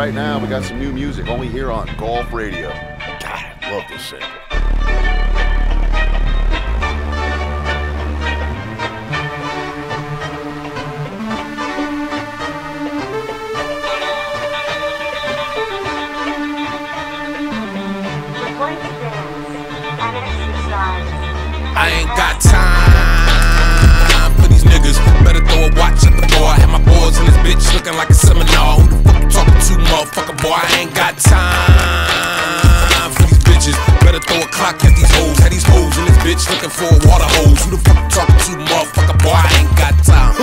right now, we got some new music only here on Golf Radio. God, I love this sample. I ain't got time for these niggas. Clock at these hoes. Have these hoes in this bitch looking for a water hose. Who the fuck talking to, motherfucker boy? I ain't got time.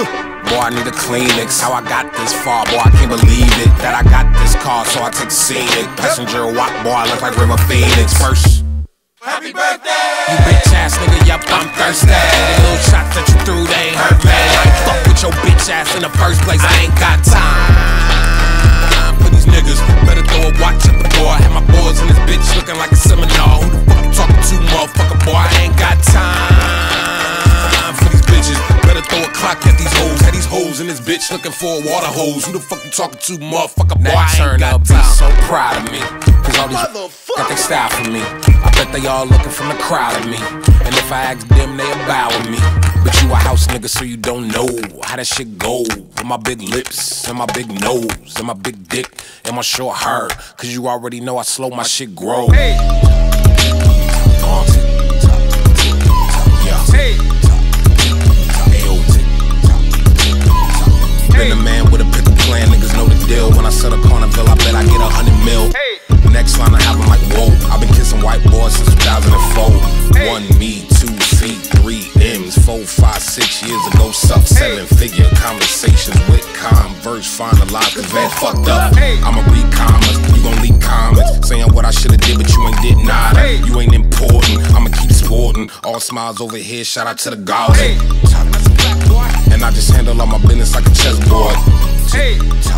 Boy, I need a Kleenex. How I got this far, boy, I can't believe it. That I got this car, so I take scenic. Passenger walk, boy, I look like River Phoenix. First. Happy birthday! You bitch ass nigga, yup, I'm thirsty. Little shots that you threw, they ain't hurt me. I ain't fuck with your bitch ass in the first place. I ain't got time motherfucker boy? I ain't got time for these bitches. Better throw a clock at these hoes. Have these hoes in this bitch looking for a water hose. Who the fuck you talking to, motherfucker boy? I ain't got time. so proud of me. Cause all these got they style for me. I bet they all looking from the crowd at me. And if I ask them, they bow with me. But you a house nigga, so you don't know how that shit go. With my big lips, and my big nose, and my big dick, and my short hair. Cause you already know I slow my shit grow. Uh, Been a man with a plan, niggas know the deal. When I set a carnival, I bet I get a hundred mil. Next line I like. I've been kissing white boys since 2004. One two feet, three M's, four, five, six years ago. Suck seven figure conversations with converse, cause man fucked up. I'ma read comments, you gon' leak comments. Saying what I should've did, but you ain't did nada. You ain't important, All smiles over here, shout out to the gods. And I just handle all my business like a chessboard.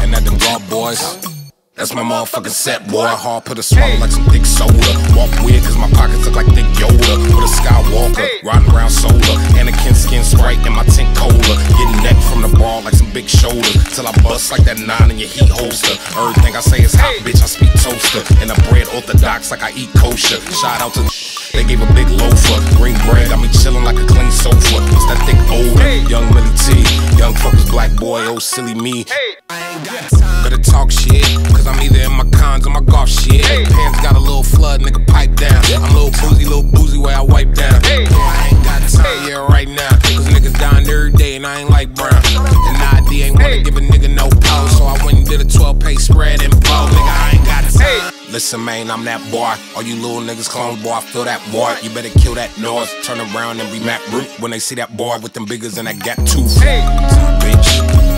And at them guard boys. That's my motherfucking set, boy. Hard put a swallow like some thick soda. Walk weird cause my pockets look like thick Yoda. With a Skywalker, riding around solar. Anakin skin sprite in my tint cola. Getting neck from the ball like some big shoulders. Till I bust like that nine in your heat holster. Everything I say is hot, bitch. I speak toaster. And I bread orthodox like I eat kosher. Shout out to they gave a big loafer. Green bread, got me chillin' like a clean sofa. It's that thick odor. Young Billy Dee. Young fuckers, black boy, oh silly me. Better talk shit, cause I'm either in my cons or my golf shit. Pants got a little flood, nigga, pipe down. I'm a little boozy, little boozy where I wipe down. Boy, I ain't got time, yeah, right now. Cause niggas dying every day and I ain't like brown. And ID ain't wanna give a nigga no pause, so I went and did a 12 pay spread and blow. Nigga, I ain't got time. Listen, man, I'm that boy. All you little niggas clones, boy, I feel that boy. You better kill that noise. Turn around and be Matt Root when they see that boy with them biggers and that gap tooth. Bitch.